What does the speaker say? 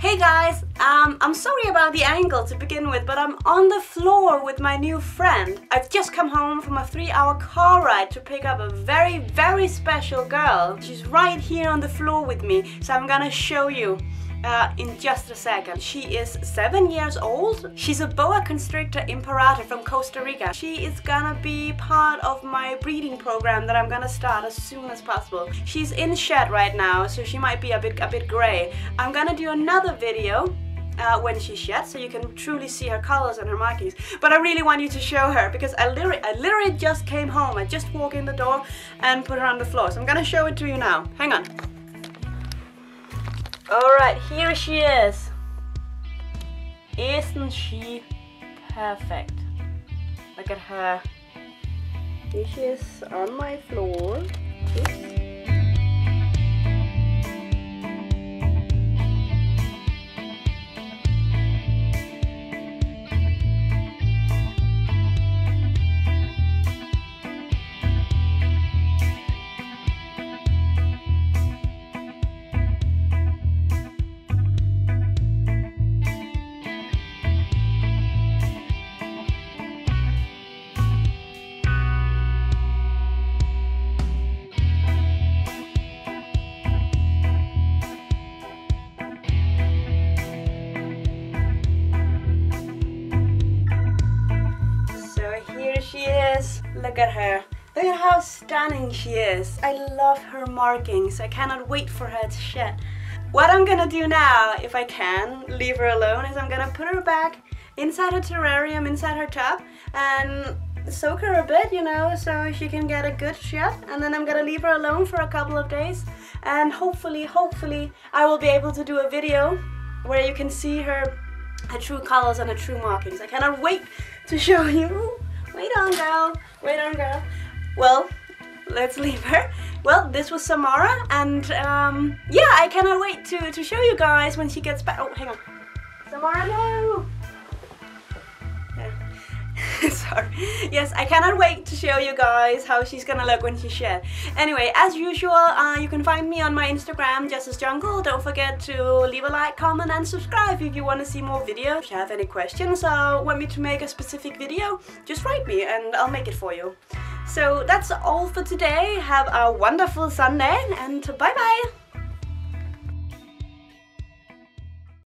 Hey guys, um, I'm sorry about the angle to begin with, but I'm on the floor with my new friend. I've just come home from a three hour car ride to pick up a very, very special girl. She's right here on the floor with me, so I'm gonna show you uh, in just a second. She is seven years old. She's a boa constrictor imperator from Costa Rica. She is gonna be part of my breeding program that I'm gonna start as soon as possible. She's in shed right now, so she might be a bit, a bit gray. I'm gonna do another video uh, when she sheds so you can truly see her colors and her markings but I really want you to show her because I literally, I literally just came home I just walked in the door and put her on the floor so I'm gonna show it to you now hang on Alright, here she is. Isn't she perfect? Look at her. Here she is on my floor. Oops. Look at her. Look at how stunning she is. I love her markings. I cannot wait for her to shed. What I'm gonna do now, if I can, leave her alone, is I'm gonna put her back inside her terrarium, inside her tub, and soak her a bit, you know, so she can get a good shed. And then I'm gonna leave her alone for a couple of days. And hopefully, hopefully, I will be able to do a video where you can see her, her true colors and her true markings. I cannot wait to show you. Wait on, girl. Wait on, girl. Well, let's leave her. Well, this was Samara, and um, yeah, I cannot wait to, to show you guys when she gets back. Oh, hang on. Samara, no! Sorry. Yes, I cannot wait to show you guys how she's gonna look when she's shed. Anyway, as usual, uh, you can find me on my Instagram, Jossers Jungle. Don't forget to leave a like, comment, and subscribe if you want to see more videos. If you have any questions or want me to make a specific video, just write me and I'll make it for you. So that's all for today. Have a wonderful Sunday and bye bye!